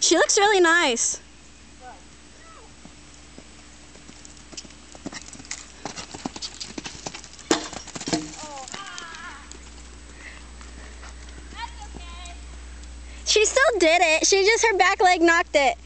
She looks really nice. She still did it. She just, her back leg knocked it.